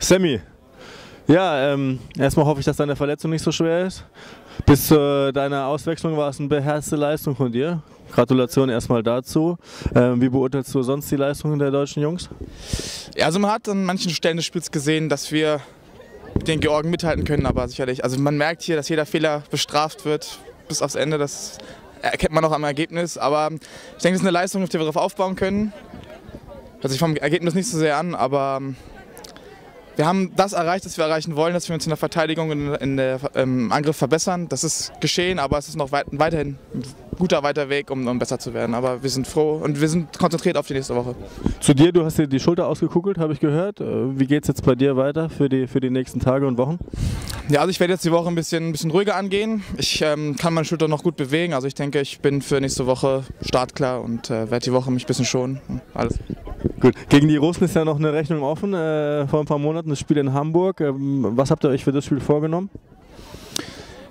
Sammy, ja, ähm, erstmal hoffe ich, dass deine Verletzung nicht so schwer ist. Bis zu deiner Auswechslung war es eine beherzte Leistung von dir. Gratulation erstmal dazu. Ähm, wie beurteilst du sonst die Leistungen der deutschen Jungs? Ja, also man hat an manchen Stellen des Spiels gesehen, dass wir mit den Georgen mithalten können, aber sicherlich. Also man merkt hier, dass jeder Fehler bestraft wird bis aufs Ende. Das erkennt man auch am Ergebnis. Aber ich denke, das ist eine Leistung, auf die wir darauf aufbauen können. Hört sich vom Ergebnis nicht so sehr an, aber wir haben das erreicht, was wir erreichen wollen, dass wir uns in der Verteidigung und in der, im Angriff verbessern. Das ist geschehen, aber es ist noch weit, weiterhin ein guter, weiter Weg, um, um, besser zu werden. Aber wir sind froh und wir sind konzentriert auf die nächste Woche. Zu dir, du hast dir die Schulter ausgekugelt, habe ich gehört. Äh, wie geht es jetzt bei dir weiter für die, für die nächsten Tage und Wochen? Ja, also ich werde jetzt die Woche ein bisschen, ein bisschen ruhiger angehen. Ich ähm, kann meine Schulter noch gut bewegen. Also ich denke, ich bin für nächste Woche startklar und äh, werde die Woche mich ein bisschen schonen. Alles. Gut, gegen die Russen ist ja noch eine Rechnung offen äh, vor ein paar Monaten, das Spiel in Hamburg. Ähm, was habt ihr euch für das Spiel vorgenommen?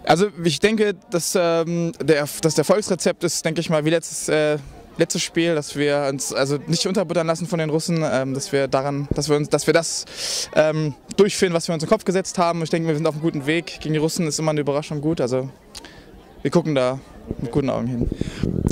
Also ich denke, dass, ähm, der, der Erfolgsrezept ist, denke ich mal, wie letztes, äh, letztes Spiel, dass wir uns also nicht unterbuttern lassen von den Russen, ähm, dass wir daran, dass wir uns, dass wir das ähm, durchführen, was wir uns im Kopf gesetzt haben. Ich denke, wir sind auf einem guten Weg. Gegen die Russen ist immer eine Überraschung gut. Also wir gucken da mit guten Augen hin.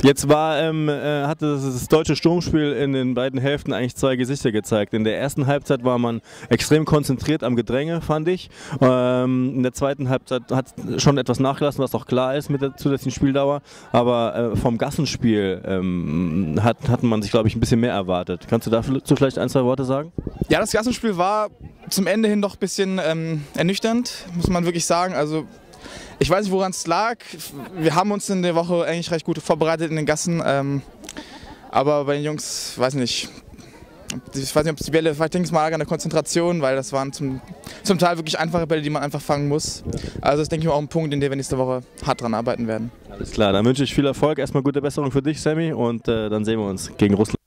Jetzt war, ähm, äh, hatte das deutsche Sturmspiel in den beiden Hälften eigentlich zwei Gesichter gezeigt. In der ersten Halbzeit war man extrem konzentriert am Gedränge, fand ich. Ähm, in der zweiten Halbzeit hat schon etwas nachgelassen, was auch klar ist mit der zusätzlichen Spieldauer. Aber äh, vom Gassenspiel ähm, hat, hat man sich, glaube ich, ein bisschen mehr erwartet. Kannst du dazu vielleicht ein, zwei Worte sagen? Ja, das Gassenspiel war zum Ende hin doch ein bisschen ähm, ernüchternd, muss man wirklich sagen. Also ich weiß nicht, woran es lag. Wir haben uns in der Woche eigentlich recht gut vorbereitet in den Gassen. Ähm, aber bei den Jungs, weiß nicht, ich weiß nicht, ob es die Bälle, vielleicht denke ich mal an der Konzentration, weil das waren zum, zum Teil wirklich einfache Bälle, die man einfach fangen muss. Also das denke ich mal auch ein Punkt, in dem wir nächste Woche hart dran arbeiten werden. Alles klar, dann wünsche ich viel Erfolg. Erstmal gute Besserung für dich, Sammy, und äh, dann sehen wir uns gegen Russland.